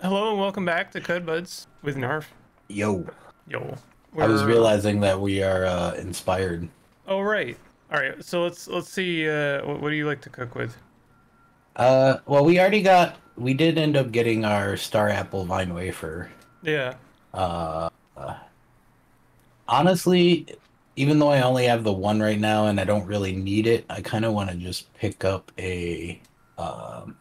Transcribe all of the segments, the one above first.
Hello and welcome back to Qud Buds with Gnarf. Yo, Yo. I was realizing that we are uh, inspired. Oh right. All right. So let's let's see. Uh, what, what do you like to cook with? Uh, well, we already got. We did end up getting our star apple vine wafer. Yeah. Uh, uh, honestly, even though I only have the one right now and I don't really need it, I kind of want to just pick up a. Um,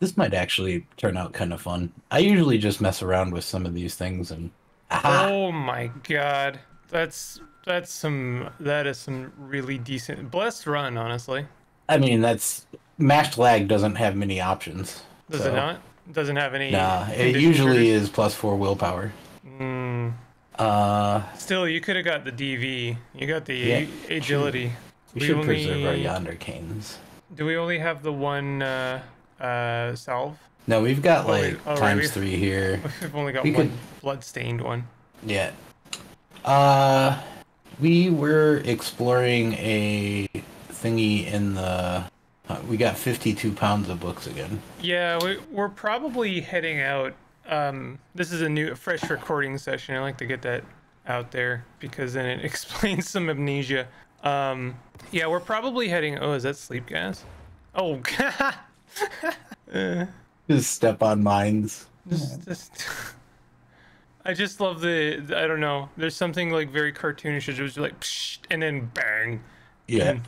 this might actually turn out kind of fun. I usually just mess around with some of these things and. Aha! Oh my God. That's that's some that is some really decent blessed run. Honestly. I mean, that's mashed lag doesn't have many options. Does so- it not? Doesn't have any. Nah, it usually is plus four willpower. Mm, Uh, still, you could have got the DV. You got the Yeah, agility. we We should preserve our yondercanes. Do we only have the one uh, uh, salve? No, we've got like oh, right, times we- three here. We've only got We one could- blood-stained one. Yeah. Uh, we were exploring a thingy in the. Uh, we got 52 pounds of books again. Yeah, we, we're probably heading out. Um, this is a new, a fresh recording session. I like to get that out there because then it explains some amnesia. Um, yeah, we're probably heading. Oh, is that sleep gas? Oh, Just step on mines. just, just. I just love the, the- I don't know. There's something like very cartoonish. It was like, Psh, and then bang. Yeah. And-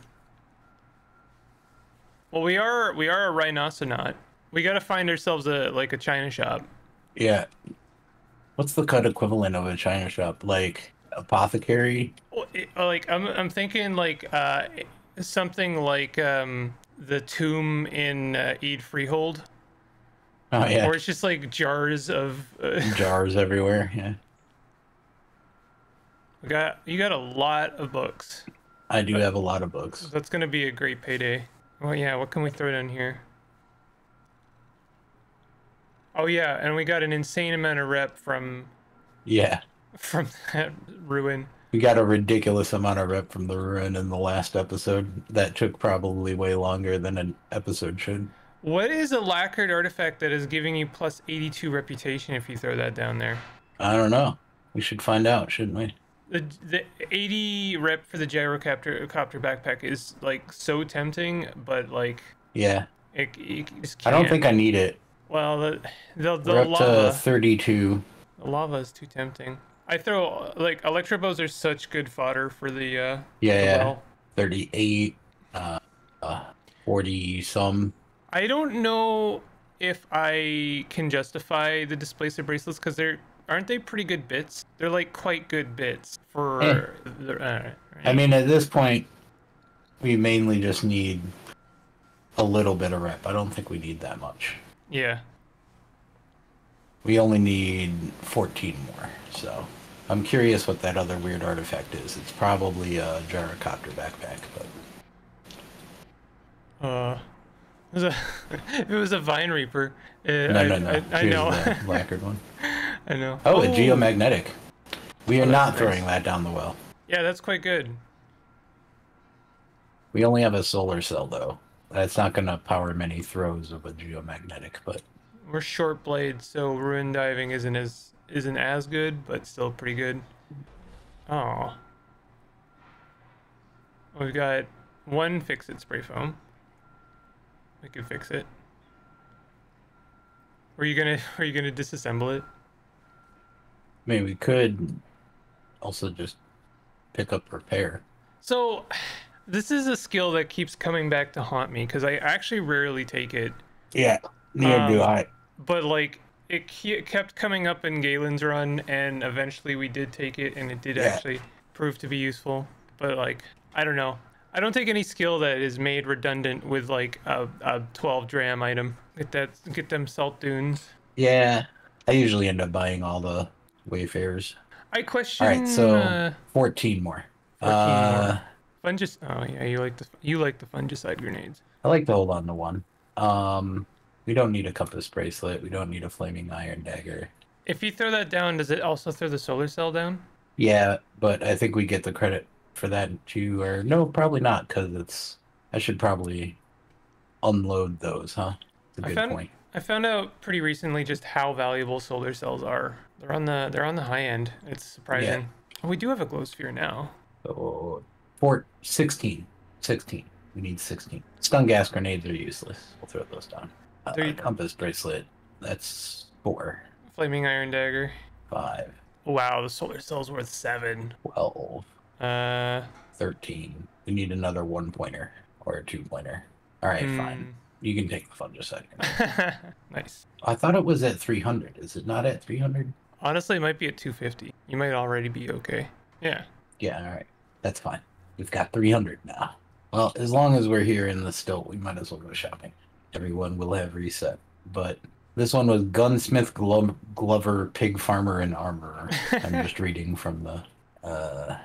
well, we are we are a rhinoceros. We got to find ourselves a like a china shop. Yeah. What's the Qud equivalent of a china shop? Like apothecary? Well, it- like I'm I'm thinking like uh something like um the tomb in uh, Eid Freehold, Oh yeah. where it's just like jars of. Uh, Jars everywhere. Yeah. we got you got a lot of books. I do have a lot of books. That's gonna be a great payday. Well, yeah. What can we throw down here? Oh yeah, and we got an insane amount of rep from Yeah. from that ruin. We got a ridiculous amount of rep from the ruin in the last episode. That took probably way longer than an episode should. What is a lacquered artifact that is giving you plus 82 reputation if you throw that down there? I don't know. We should find out, shouldn't we? The, the 80 rep for the gyrocopter copter backpack is like so tempting, but like Yeah. it, just I don't think I need it. Well, the the, the We're up lava to 32. the lava is too tempting. I throw like electro bows are such good fodder for the uh Yeah, the yeah. 38. Uh, uh, 40 some. I don't know if I can justify the displacer bracelets because they're aren't they pretty good bits? They're like quite good bits for. Eh. the- uh, I mean, at this point, we mainly just need a little bit of rep. I don't think we need that much. yeah. We only need 14 more, so I'm curious what that other weird artifact is. It's probably a gyrocopter backpack, but Uh, it was a it was a vine reaper. Uh, no, I, no, no. I, I Here's know. the lacquered one. I know. Oh, a geomagnetic. We are Oh, not nice. throwing that down the well. Yeah, that's quite good. We only have a solar cell, though. That's not going to power many throws of a geomagnetic, but We're short blades, so ruin diving isn't as isn't as good, but still pretty good. Oh. We've got one fix it spray foam. We can fix it. Were you gonna are you gonna disassemble it? I mean, we could also just pick up repair. So this is a skill that keeps coming back to haunt me because I actually rarely take it. Yeah, neither do Um, I. but like it ke- kept coming up in Galen's run, and eventually we did take it, and it did Yeah. actually prove to be useful. But like, I don't know. I don't take any skill that is made redundant with like a, a 12 dram item. Get that, get them salt dunes. Yeah, I usually end up buying all the wayfarers. I question. All right, so uh, 14 more. 14 uh, more. Fungus. Oh yeah, you like the you like the fungicide grenades. I like to hold on to one. Um, we don't need a compass bracelet. We don't need a flaming iron dagger. If you throw that down, does it also throw the solar cell down? Yeah, but I think we get the credit for that too. Or no, probably not, because it's. I should probably unload those, huh? That's a I good found point. I found out pretty recently just how valuable solar cells are. They're on the they're on the high end. It's surprising. We do have a glow sphere now. So, four, 16. 16. We need 16. Stun gas grenades are useless. We'll throw those down. Uh, There you- compass bracelet. That's four, Flaming iron dagger. five, Wow, the solar cell's worth seven. 12, Uh, 13. We need another one pointer or a two pointer. All right, fine. You can take the fungicide. hmm. nice. I thought it was at 300. Is it not at 300? Honestly, it might be at 250. You might already be okay. Yeah. Yeah, all right. That's fine. We've got 300 now. Well, as long as we're here in the still, we might as well go shopping. Everyone will have reset. But this one was Gunsmith, Glo- Glover, Pig Farmer, and Armorer. I'm just reading from the uh,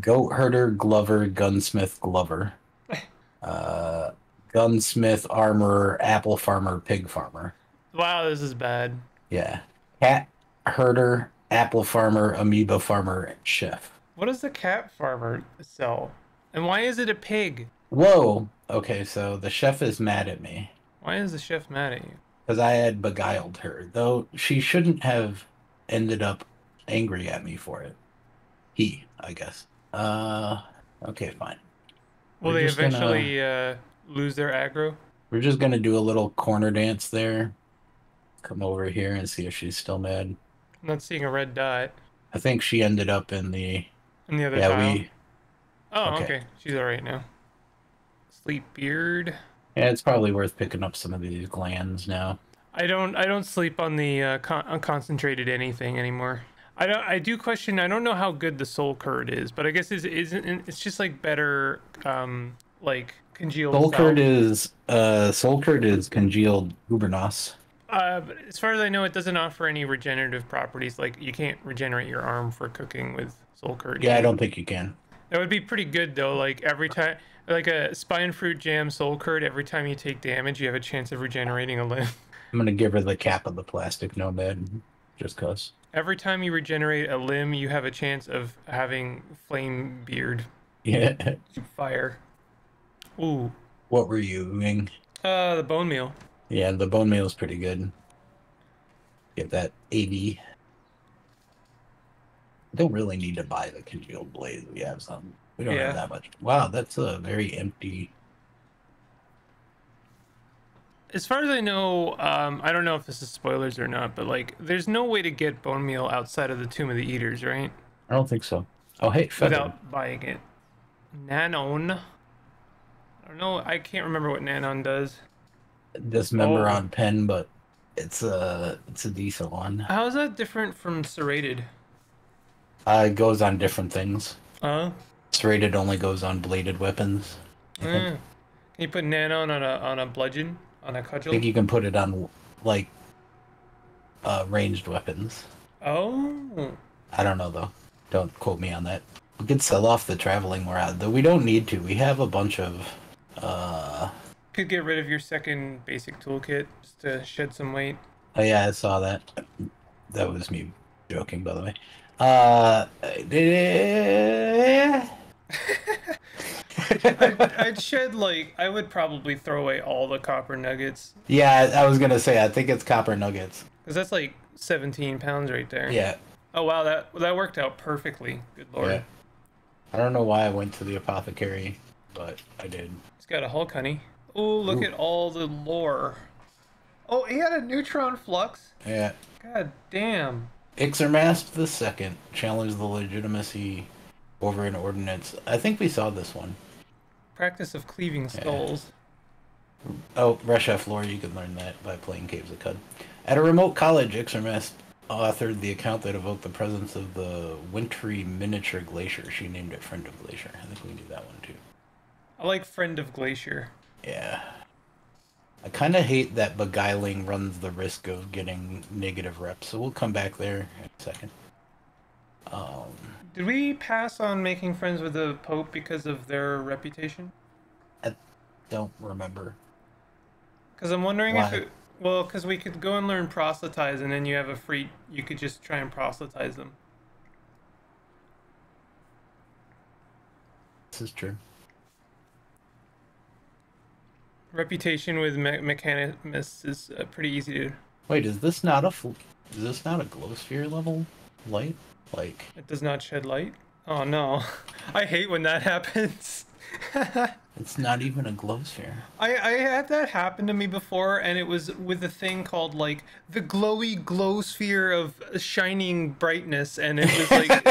Goat Herder, Glover, Gunsmith, Glover. Uh, Gunsmith, Armorer, Apple Farmer, Pig Farmer. Wow, this is bad. Yeah. Cat Herder, Apple Farmer, Amoeba Farmer, and Chef. What does the cat farmer sell? And why is it a pig? Whoa. Okay, so the chef is mad at me Why is the chef mad at you? because I had beguiled her, though she shouldn't have ended up angry at me for it. He, I guess. Uh, okay, fine. Will We're they just gonna- eventually uh, lose their aggro? We're just gonna do a little corner dance there. Come over here and see if she's still mad. I'm not seeing a red dot I think she ended up in the in the other yeah tile. we Oh, okay. okay. She's alright now. Sleep beard. Yeah it's probably worth picking up some of these glands now. I don't. I don't sleep on the uh, con- unconcentrated anything anymore. I don't. I do question. I don't know how good the soul curd is, but I guess is isn't. It's just like better. Um, like congealed. Soul curd is uh soul curd is congealed ubernos. Uh, as far as I know, it doesn't offer any regenerative properties. Like you can't regenerate your arm for cooking with soul curd. Yeah, I don't think you can. That would be pretty good though. Like every time, like a spine fruit jam soul curd. Every time you take damage, you have a chance of regenerating a limb. I'm gonna give her the cap of the plastic nomad, just cause. Every time you regenerate a limb, you have a chance of having flame beard Yeah. fire. Ooh, What were you doing? uh, the bone meal. Yeah, the bone meal is pretty good. Get that 80. Don't really need to buy the congealed blaze. We have some. We don't Yeah. have that much. Wow, that's a very empty. As far as I know, um, I don't know if this is spoilers or not, but like, there's no way to get bone meal outside of the Tomb of the Eaters, right? I don't think so. Oh, hey, feather. Without buying it. Nanon. I don't know. I can't remember what Nanon does. Dismember Oh. on pen, but it's a it's a decent one. How is that different from serrated? Uh, it goes on different things. Uh, Serrated only goes on bladed weapons. Eh. Can you put nano on a on a bludgeon on a cudgel? I think you can put it on like uh, ranged weapons. Oh, I don't know though. Don't quote me on that. We could sell off the traveling morale, though we don't need to. We have a bunch of uh could get rid of your second basic toolkit just to shed some weight. oh yeah, I saw that. That was me joking by the way. Uh I'd, I'd shed like I would probably throw away all the copper nuggets Yeah, I was gonna say I think it's copper nuggets. because that's like 17 pounds right there. Yeah. Oh wow, that that worked out perfectly. Good lord. Yeah. I don't know why I went to the apothecary, but I did. He's got a Hulk honey. Oh, look Ooh. at all the lore. Oh, he had a neutron flux. Yeah. God damn. Ixermast the second challenged the legitimacy over an ordinance. I think we saw this one. Practice of cleaving skulls. Oh, Resheph lore, you can learn that by playing Caves of Qud. At a remote college, Ixermest authored the account that evoked the presence of the wintry miniature glacier. She named it Friend of Glacier. I think we can do that one too. I like Friend of Glacier. Yeah. I kind of hate that beguiling runs the risk of getting negative reps, so we'll come back there in a second. Um, Did we pass on making friends with the Pope because of their reputation? I don't remember. Because I'm wondering Why? if it. Well, because we could go and learn proselytize, and then you have a free. You could just try and proselytize them. This is true. Reputation with me- is uh, pretty easy to. Wait, is this not a fl- is this not a glow sphere level light? Like It does not shed light. Oh no, I hate when that happens. it's not even a glow sphere. I, I had that happen to me before, and it was with a thing called like the glowy glow sphere of shining brightness, and it was like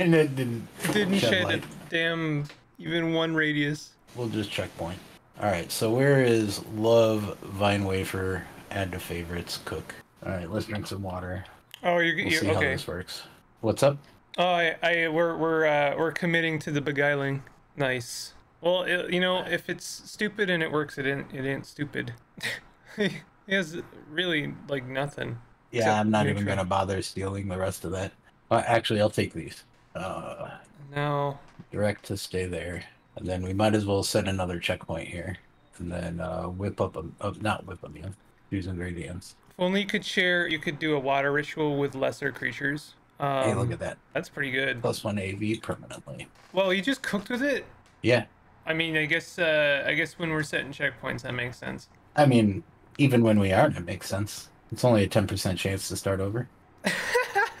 and it didn't didn't shed shed a damn even one radius. We'll just checkpoint. All right, so where is love vine wafer? Add to favorites. Cook. All right, let's drink some water. Oh, you're, We'll you're see how this works. What's up? Oh, I, I we're we're uh, we're committing to the beguiling. Nice. Well, it, you know, if it's stupid and it works, it ain't it ain't stupid. he has really like nothing. Yeah, I'm not even gonna bother stealing the rest of that. Uh, actually, I'll take these. Uh, No. direct to stay there, and then we might as well set another checkpoint here, and then uh, whip up a uh, not whip them, yeah, use ingredients. If only you could share. You could do a water ritual with lesser creatures. Um, hey, look at that, That's pretty good. plus one AV permanently. Well, you just cooked with it. Yeah, I mean, I guess uh, I guess when we're setting checkpoints, that makes sense. I mean, even when we aren't, it makes sense. It's only a ten percent chance to start over.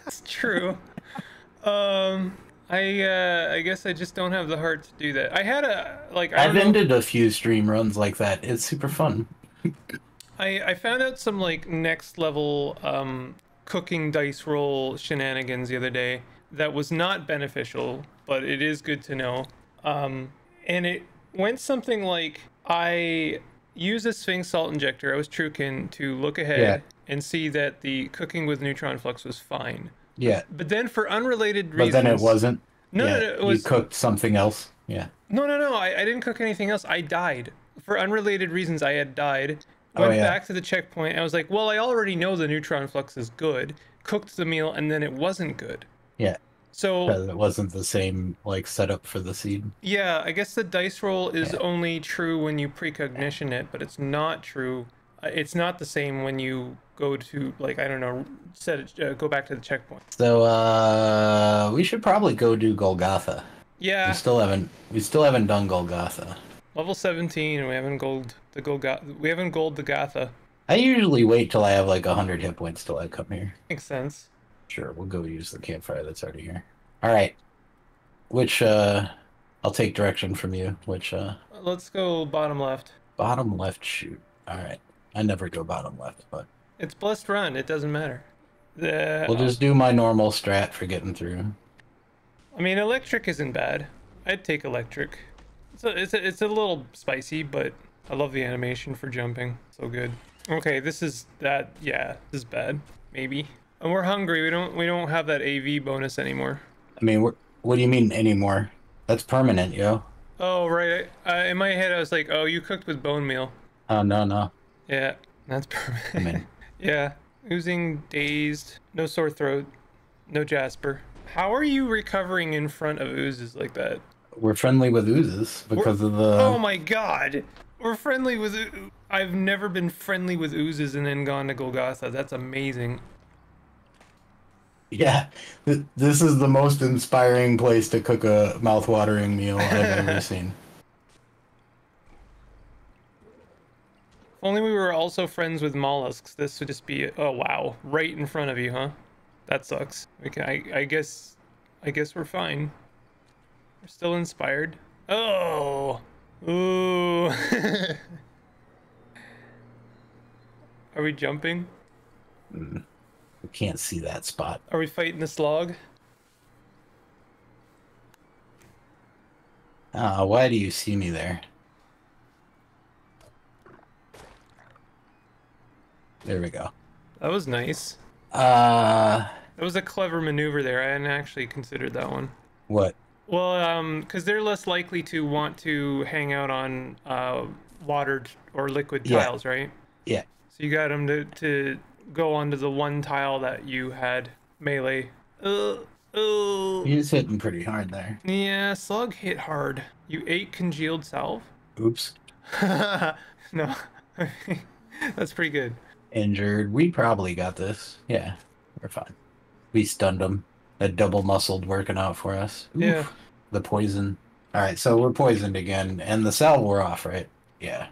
That's true. um, I uh, I guess I just don't have the heart to do that. I had a like I I've don't know. ended a few stream runs like that. It's super fun. I, I found out some like next level um, cooking dice roll shenanigans the other day that was not beneficial, but it is good to know. Um, and it went something like I used a Sphinx salt injector. I was Trukin to look ahead Yeah. and see that the cooking with neutron flux was fine. Yeah, But then for unrelated reasons. but then it wasn't. No, yeah, no, no, it was you cooked something else. Yeah. no, no, no. I, I didn't cook anything else. I died. For unrelated reasons, I had died. Oh, Went yeah. back to the checkpoint. I was like, well, I already know the neutron flux is good. Cooked the meal, and then it wasn't good. Yeah. So, it wasn't the same like setup for the seed. yeah, I guess the dice roll is Yeah. only true when you precognition it, but it's not true. uh, It's not the same when you go to, like, I don't know, set it, uh, go back to the checkpoint. So uh we should probably go do Golgotha. We Yeah, still haven't we still haven't done Golgotha. level 17, and we haven't gold the Golgotha. We haven't gold the Gatha. I usually wait till I have like hundred hit points till I come here. Makes sense. Sure, we'll go use the campfire that's already here. Alright. Which uh I'll take direction from you. Which uh Let's go bottom left. bottom left shoot. Alright. I never go bottom left, but It's blessed run. It doesn't matter. The, we'll just do my normal strat for getting through. I mean, electric isn't bad. I'd take electric. It's a, it's a, it's a little spicy, but I love the animation for jumping. So good. Okay, this is that. Yeah, this is bad. Maybe. And we're hungry. We don't we don't have that AV bonus anymore. I mean, what what do you mean anymore? That's permanent, yo. Oh right. Uh, in my head, I was like, oh, you cooked with bone meal. Oh no no. Yeah, that's permanent. I mean, Yeah, oozing, dazed, no sore throat, no Jasper. How are you recovering in front of oozes like that? we're friendly with oozes because of the. oh my god! We're friendly with. I've never been friendly with oozes and then gone to Golgotha. That's amazing. Yeah, th- this is the most inspiring place to cook a mouth-watering meal I've ever seen. Only we were also friends with mollusks. This would just be. Oh wow, right in front of you, huh? That sucks. We can. I, I guess. I guess we're fine. We're still inspired. Oh. Ooh. Are we jumping? I can't see that spot. Are we fighting the slog? Ah, why do you see me there? There we go. That was nice. Uh, That was a clever maneuver there. I hadn't actually considered that one. what? Well, um, because they're less likely to want to hang out on uh, watered or liquid Yeah. tiles, right? Yeah. So you got them to, to go onto the one tile that you had melee. Uh, uh, He's hitting pretty hard there. yeah, slug hit hard. You ate congealed salve? Oops. no. That's pretty good. Injured. We probably got this. Yeah, we're fine. We stunned him. That double muscled working out for us. Oof. Yeah. The poison. All right, so we're poisoned again, and the cell we're off, right? Yeah.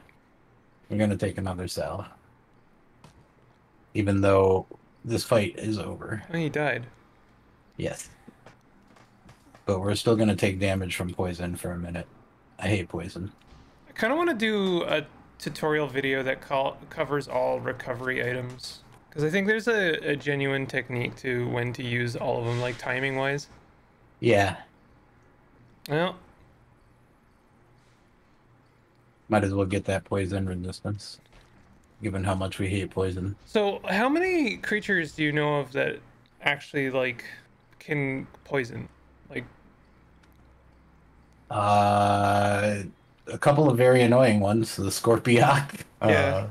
We're gonna take another cell. Even though this fight is over. Oh, he died. Yes. But we're still gonna take damage from poison for a minute. I hate poison. I kind of want to do a tutorial video that call, covers all recovery items. Because I think there's a, a genuine technique to when to use all of them, like timing wise. Yeah. Well, Might as well get that poison resistance. Given how much we hate poison. so how many creatures do you know of that actually like can poison? Like, Uh, a couple of very annoying ones. The Scorpiok. Yeah. Uh,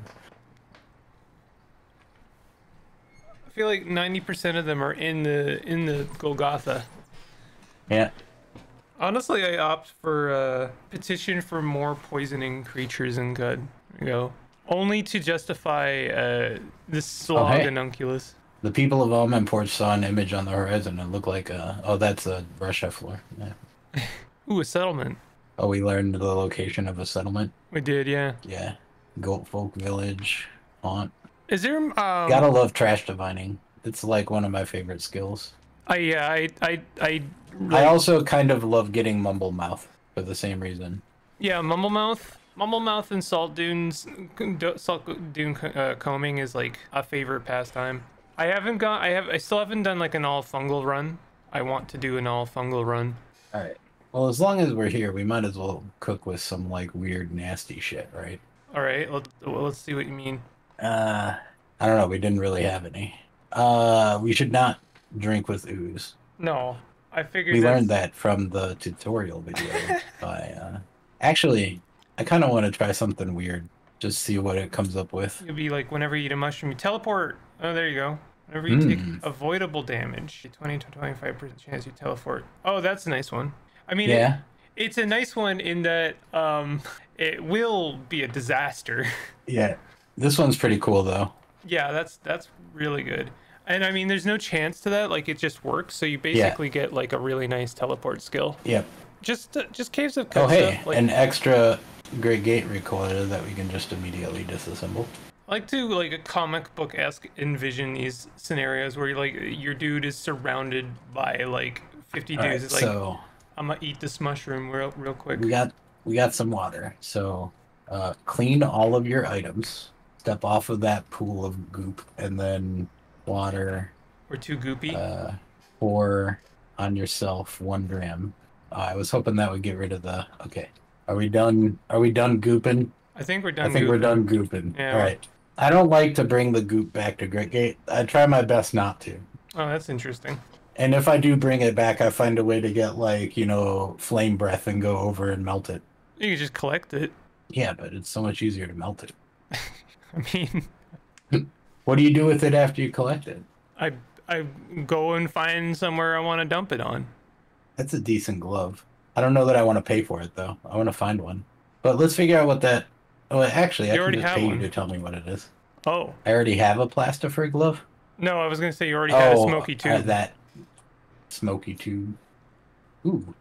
I feel like 90% of them are in the in the Golgotha. yeah. Honestly, I opt for uh, petition for more poisoning creatures in God. You go. Only to justify uh, this slog hey. Anunculus. The people of Almenport saw an image on the horizon. It looked like a. Oh, that's a Resheph lore. Yeah. Ooh, a settlement. Oh, we learned the location of a settlement. We did, yeah. Yeah. Goat Folk Village. Haunt. Is there um Gotta love trash divining. It's like one of my favorite skills. I yeah, I I I I also kind of love getting mumble mouth for the same reason. Yeah, Mumblemouth. Mumblemouth and Salt Dunes, Salt Dune uh, combing is like a favorite pastime. I haven't got, I have, I still haven't done like an all fungal run. I want to do an all fungal run. All right. Well, as long as we're here, we might as well cook with some like weird, nasty shit, right? All right, let, well, let's see what you mean. Uh, I don't know. We didn't really have any. Uh, we should not drink with ooze. No, I figured We that's- learned that from the tutorial video. by uh, actually, I kind of want to try something weird. Just see what it comes up with. You'll be like, whenever you eat a mushroom, you teleport. Oh, there you go. Whenever you take Mm. avoidable damage, 20 to 25% chance you teleport. Oh, that's a nice one. I mean, it- Yeah. it's a nice one in that um, it will be a disaster. Yeah. This one's pretty cool though. yeah, that's that's really good. And I mean, there's no chance to that. Like, it just works. So you basically get like a really nice teleport skill. Yep. Just uh, just caves of Oh hey, stuff. Like, an extra Grit Gate recorder that we can just immediately disassemble. I like to like a comic book esque envision these scenarios where you like your dude is surrounded by like 50 All right, dudes. It's like so I'm gonna eat this mushroom real real quick. we got we got some water. So uh, clean all of your items. Step off of that pool of goop, and then water. We're too goopy. Uh, pour on yourself one gram. Uh, I was hoping that would get rid of the. Okay, are we done? Are we done gooping? I think we're done. I think we're gooping. done gooping. Yeah. All right. I don't like to bring the goop back to Grit Gate. I try my best not to. Oh, that's interesting. And if I do bring it back, I find a way to get like you know flame breath and go over and melt it. You can just collect it. Yeah, but it's so much easier to melt it. I mean, What do you do with it after you collect it? I I go and find somewhere I want to dump it on. That's a decent glove. I don't know that I want to pay for it though. I want to find one. But let's figure out what that. Oh, actually, I You can already just have pay one. you to tell me what it is. Oh I already have a Plastifur glove. no, I was gonna say you already had a smoky uh, tube. that smoky tube. Ooh,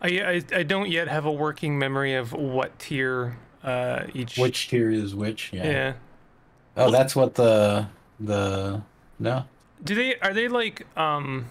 I, I I don't yet have a working memory of what tier uh each. which tier is which? Yeah. Yeah. Oh, that's what the the no. Do they are they like um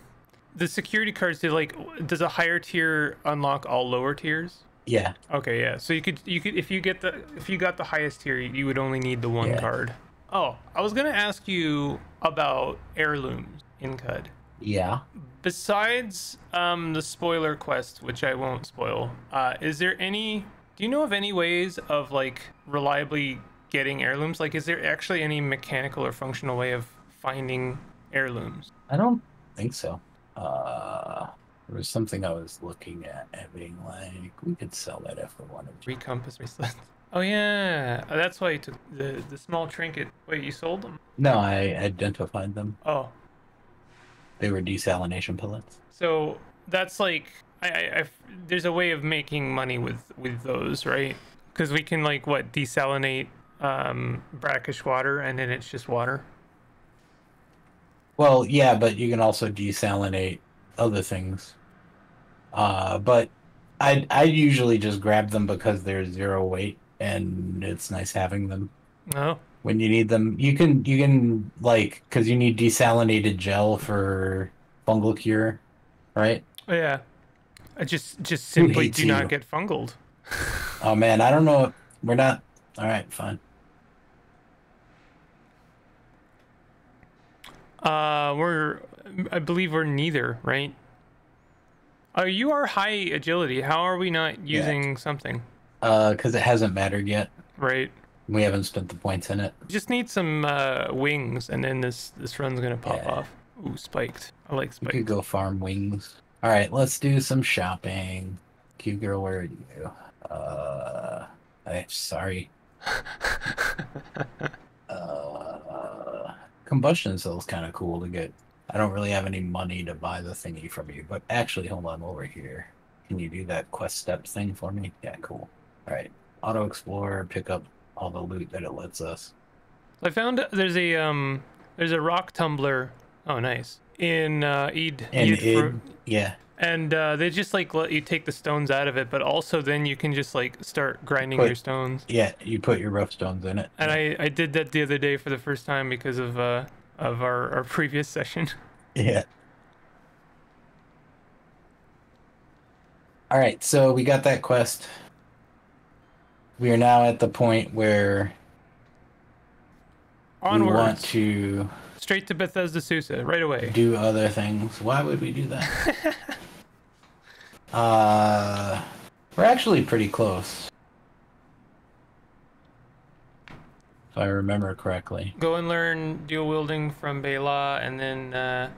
the security cards? Do like does a higher tier unlock all lower tiers? Yeah. Okay, yeah. So you could you could if you get the if you got the highest tier, you would only need the one Yeah. card. Oh, I was gonna ask you about heirlooms in Qud. Yeah. Besides um, the spoiler quest, which I won't spoil, uh, is there any? Do you know of any ways of like reliably getting heirlooms? Like, is there actually any mechanical or functional way of finding heirlooms? I don't think so. Uh, there was something I was looking at and being like, we could sell that if we wanted Three compass bracelets. Oh yeah, that's why you took the the small trinket. Wait, you sold them? No, I identified them. Oh, They were desalination pellets. so that's like I, I, there's a way of making money with with those, right? Because we can like what desalinate um, brackish water, and then it's just water. Well, yeah, but you can also desalinate other things. Uh, but I I usually just grab them because they're zero weight and it's nice having them Oh, when you need them. You can you can like because you need desalinated gel for fungal cure, right? oh, yeah. I just just simply do not you? get fungled. Oh man, I don't know. We're not. All right, fine. Uh, we're, I believe we're neither, right? Oh, you are high agility. How are we not Yeah. using something? Uh, because it hasn't mattered yet. Right. We haven't spent the points in it. Just need some uh, wings, and then this this run's gonna pop Yeah. off. Ooh, spiked. I like We spiked. could go farm wings. All right, let's do some shopping. Cute girl, where are you? Uh, I'm sorry. Uh, combustion cell's kind of cool to get. I don't really have any money to buy the thingy from you, but actually, hold on over here. Can you do that quest step thing for me? Yeah, cool. All right, auto explorer, pick up all the loot that it lets us. I found there's a um there's a rock tumbler. Oh, nice. In uh, Eid. And Eid yeah, and uh, they just like let you take the stones out of it, but also then you can just like start grinding Put- your stones. yeah, you put your rough stones in it. And I I did that the other day for the first time because of uh of our our previous session. Yeah. All right, so we got that quest. We are now at the point where we want to straight to Bethesda Susa right away. do other things. Why would we do that? uh, we're actually pretty close. If I remember correctly. Go and learn dual wielding from Bey Lah, and then uh,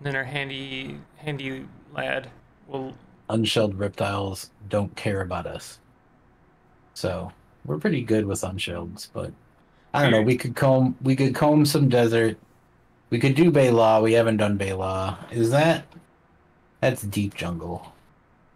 then our handy handy lad will. unshelled reptiles don't care about us. So we're pretty good with unshelleds, but I don't know. We could comb we could comb some desert. We could do Bey Lah. We haven't done Bey Lah. Is that that's deep jungle,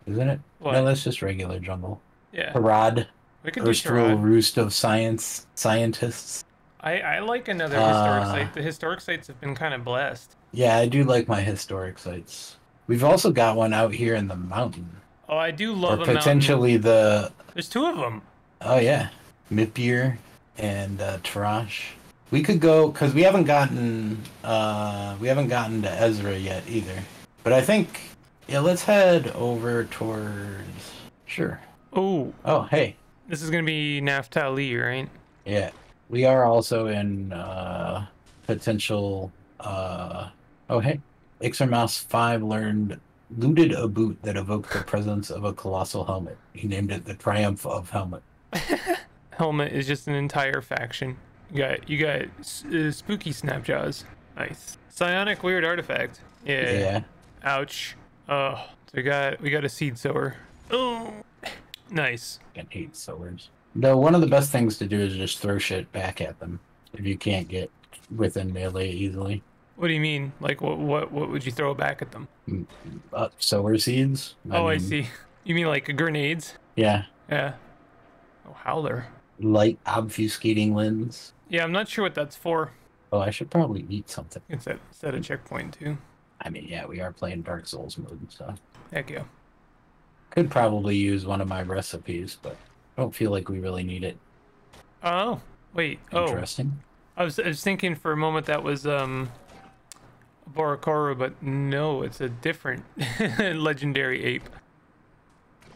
isn't it? What? No, that's just regular jungle. Yeah, Harad, we could do erstwhile roost of science scientists. I I like another historic Uh, site. The historic sites have been kind of blessed. Yeah, I do like my historic sites. We've also got one out here in the mountain, Oh, I do or love mountain. potentially the There's two of them. Oh yeah, Mipir and uh, Tarash. We could go because we haven't gotten uh, we haven't gotten to Ezra yet either. But I think yeah, let's head over towards. Sure. Oh, Oh hey, this is gonna be Naftali, right? yeah, we are also in uh, potential. Uh, oh hey, Ixermouse Five learned looted a boot that evoked the presence of a colossal helmet. He named it the Triumph of Helmet. Helmet is just an entire faction. You got you got uh, spooky snapjaws. Nice. Psionic weird artifact. Yeah. yeah. Ouch. Oh, so we got we got a seed sower. Oh, nice. fucking hate sowers. No, one of the best things to do is just throw shit back at them if you can't get within melee easily. What do you mean? Like what what what would you throw back at them? Uh, sower seeds. oh, I see. You mean like grenades? Yeah, Yeah. Oh, howler. light obfuscating lens. Yeah, I'm not sure what that's for. Oh, I should probably eat something. It's set set a checkpoint too. I mean, yeah, we are playing Dark Souls mode, so Heck yeah. could probably use one of my recipes, but I don't feel like we really need it. Oh, wait. Oh, Interesting. I was, I was thinking for a moment that was um Borokoru, but no, it's a different legendary ape.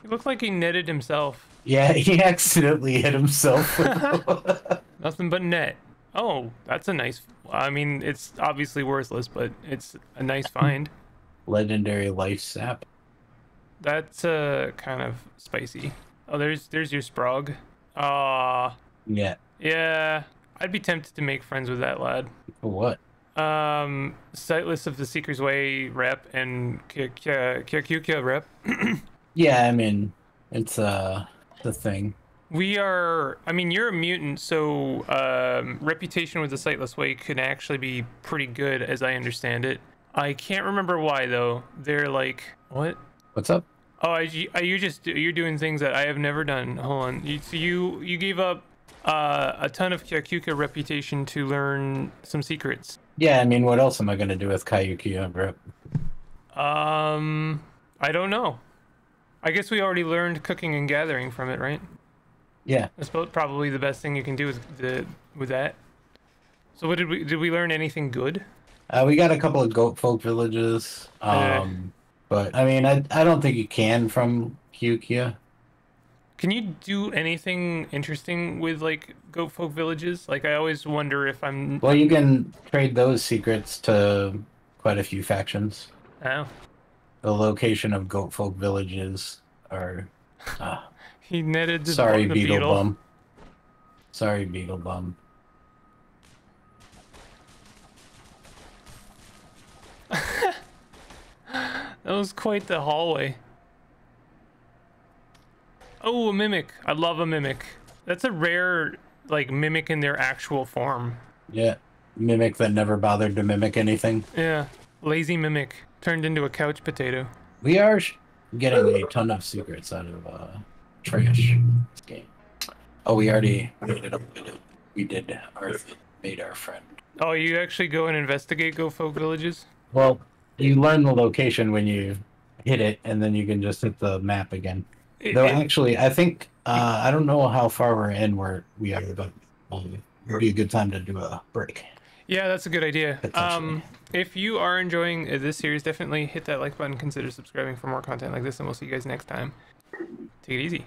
He looked like he netted himself. Yeah, he accidentally hit himself. Nothing but net. Oh, that's a nice. I mean, it's obviously worthless, but it's a nice find. Legendary life sap. That's uh kind of spicy. Oh, there's there's your Sprog. Ah, Yeah. yeah. I'd be tempted to make friends with that lad. For what? Um, Sightless of the Seeker's Way rep and Kyakukya rep. Yeah, I mean, it's uh the thing. We are. I mean, you're a mutant, so um, reputation with the Sightless Way can actually be pretty good, as I understand it. I can't remember why though. They're like what? What's up? Oh, I, I you just you're doing things that I have never done. Hold on. You, so you you gave up uh, a ton of Kyakukya reputation to learn some secrets. Yeah, I mean, what else am I gonna do with Kayuki and Rip? Um, I don't know. I guess we already learned cooking and gathering from it, right? Yeah. That's probably the best thing you can do with the with that. So what did we did we learn anything good? Uh, we got a couple of goat folk villages. Uh. Um, but I mean, I I don't think you can from Kyakukya. Can you do anything interesting with like goat folk villages? Like I always wonder if I'm Well, you can trade those secrets to quite a few factions. oh The location of goat folk villages are. Uh, he netted the, sorry, the Beetle beetle. Bum. Sorry, Beetle Bum. That was quite the hallway. Oh, a mimic. I love a mimic. That's a rare like mimic in their actual form. Yeah, mimic that never bothered to mimic anything. Yeah. Lazy mimic turned into a couch potato. We are getting a ton of secrets out of uh, trash this game. Oh, we already made it up. We did. Arthur made our friend. Oh, you actually go and investigate Go Folk villages? Well, you learn the location when you hit it, and then you can just hit the map again. It- Though it- actually, I think uh, I don't know how far we're in where we are, but um, it'd be a good time to do a break. Yeah, that's a good idea. Um, if you are enjoying uh, this series, definitely hit that like button, consider subscribing for more content like this, and we'll see you guys next time. Take it easy.